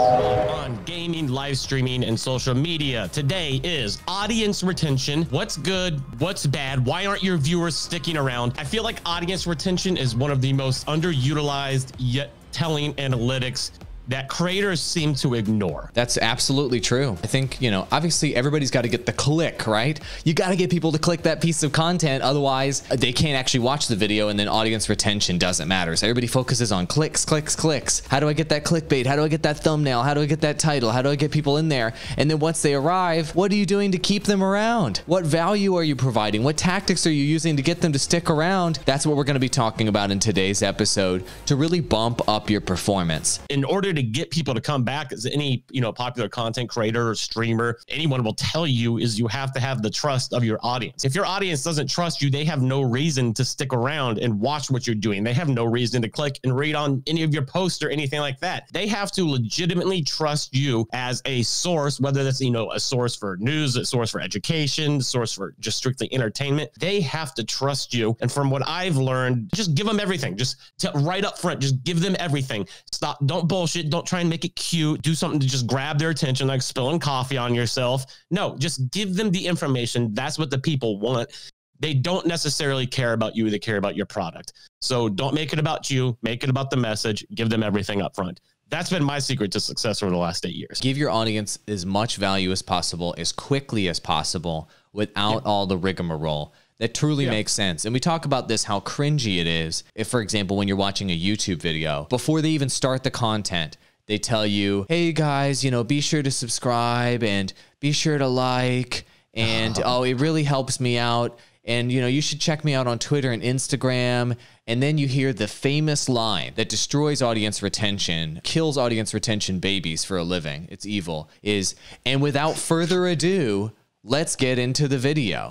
on gaming, live streaming, and social media. Today is audience retention. What's good? What's bad? Why aren't your viewers sticking around? I feel like audience retention is one of the most underutilized yet telling analytics that creators seem to ignore. That's absolutely true. I think, you know, obviously everybody's got to get the click, right? You got to get people to click that piece of content. Otherwise, uh, they can't actually watch the video and then audience retention doesn't matter. So everybody focuses on clicks, clicks, clicks. How do I get that clickbait? How do I get that thumbnail? How do I get that title? How do I get people in there? And then once they arrive, what are you doing to keep them around? What value are you providing? What tactics are you using to get them to stick around? That's what we're going to be talking about in today's episode to really bump up your performance. In order to get people to come back as any you know popular content creator or streamer anyone will tell you is you have to have the trust of your audience. If your audience doesn't trust you they have no reason to stick around and watch what you're doing. They have no reason to click and read on any of your posts or anything like that. They have to legitimately trust you as a source whether that's you know a source for news a source for education source for just strictly entertainment. They have to trust you. And from what i've learned just give them everything. Just to, right up front just give them everything. Stop don't bullshit don't try and make it cute. Do something to just grab their attention, like spilling coffee on yourself. No, just give them the information. That's what the people want. They don't necessarily care about you, they care about your product. So don't make it about you, make it about the message, give them everything up front. That's been my secret to success over the last eight years. Give your audience as much value as possible, as quickly as possible, without yeah. all the rigmarole that truly yeah. makes sense. And we talk about this how cringy it is. If, for example, when you're watching a YouTube video, before they even start the content, they tell you, hey guys, you know, be sure to subscribe and be sure to like. And oh, it really helps me out. And, you know, you should check me out on Twitter and Instagram. And then you hear the famous line that destroys audience retention, kills audience retention babies for a living. It's evil. Is, and without further ado, let's get into the video.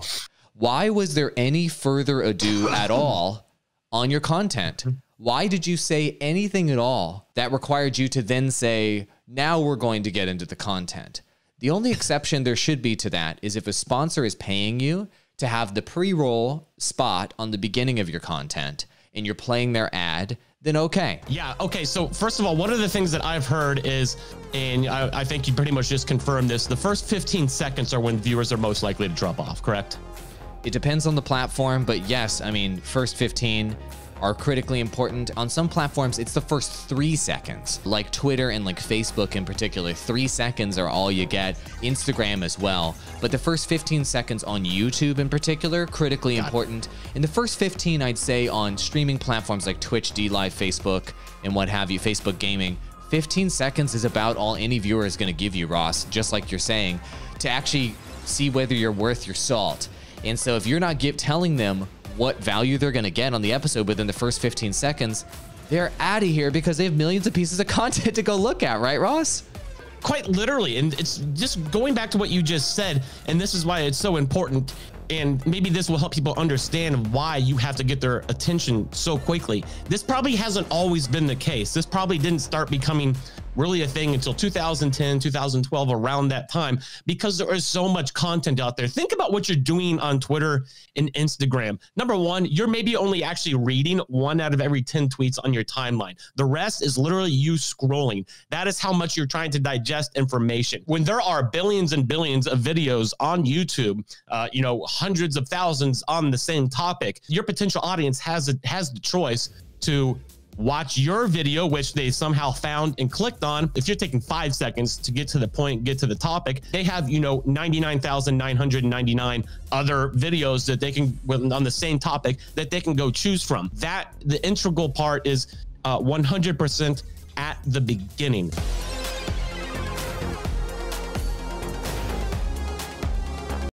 Why was there any further ado at all on your content? Why did you say anything at all that required you to then say, now we're going to get into the content? The only exception there should be to that is if a sponsor is paying you to have the pre roll spot on the beginning of your content and you're playing their ad, then okay. Yeah. Okay. So, first of all, one of the things that I've heard is, and I, I think you pretty much just confirmed this the first 15 seconds are when viewers are most likely to drop off, correct? It depends on the platform, but yes, I mean, first 15 are critically important. On some platforms, it's the first three seconds, like Twitter and like Facebook in particular. Three seconds are all you get, Instagram as well. But the first 15 seconds on YouTube in particular, critically important. In the first 15, I'd say on streaming platforms like Twitch, DLive, Facebook, and what have you, Facebook Gaming, 15 seconds is about all any viewer is going to give you, Ross, just like you're saying, to actually see whether you're worth your salt. And so if you're not telling them what value they're going to get on the episode within the first 15 seconds, they're out of here because they have millions of pieces of content to go look at, right, Ross? Quite literally. And it's just going back to what you just said. And this is why it's so important. And maybe this will help people understand why you have to get their attention so quickly. This probably hasn't always been the case. This probably didn't start becoming really a thing until 2010, 2012, around that time, because there is so much content out there. Think about what you're doing on Twitter and Instagram. Number one, you're maybe only actually reading one out of every 10 tweets on your timeline. The rest is literally you scrolling. That is how much you're trying to digest information. When there are billions and billions of videos on YouTube, uh, you know, hundreds of thousands on the same topic, your potential audience has a, has the choice to watch your video, which they somehow found and clicked on. If you're taking five seconds to get to the point, get to the topic, they have, you know, 99,999 other videos that they can, on the same topic, that they can go choose from. That, the integral part is uh, 100% at the beginning.